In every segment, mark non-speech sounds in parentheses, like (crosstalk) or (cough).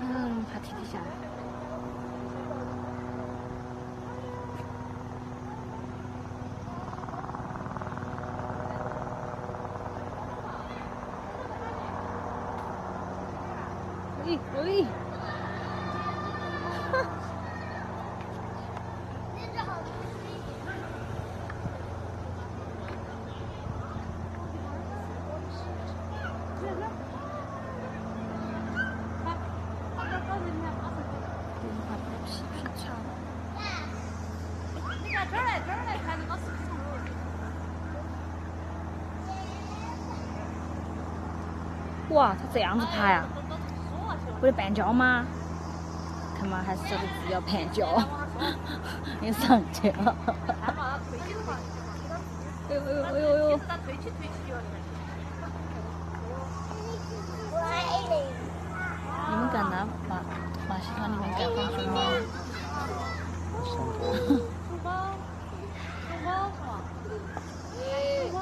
嗯，爬梯梯下来。Oui. 哇，他这样子爬呀？为了绊脚吗？看嘛，还是晓得自己要绊脚，(laughs) 你上去了。哎呦哎呦哎呦哎呦！你们干哪马马戏团里面干放熊猫？(laughs) (laughs) 熊猫，熊猫是吗？熊猫，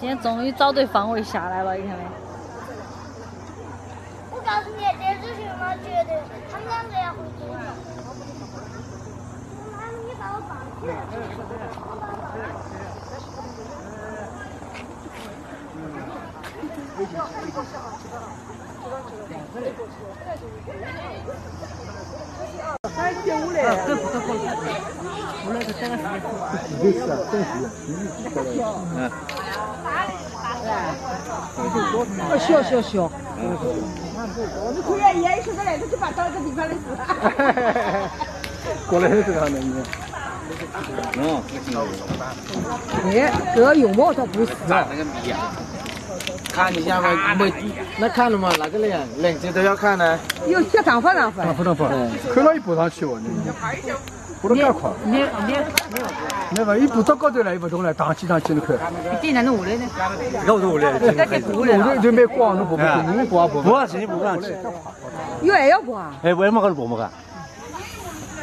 今天终于找对方位下来了，你看没？我告诉你，这只熊猫绝对，他们两个要会走路。妈，你把我放起来。嗯。啊，小小小。你可以演一首歌来，他就把找一个地方的事。过来是这样的，嗯。哎，这个用么？它不是。看一下嘛，没那看了嘛？哪个脸脸睛都要看呢？有些长发长发，长发长发，看了一步上去哦，你步得太快。你你没法，一步到高头来，一不动了，荡起荡起你看。你点哪能下来呢？我都下来，下头就没光，你不不，你不啊不？不啊，行，不啊，有还要不啊？哎，为什么搞这不么干？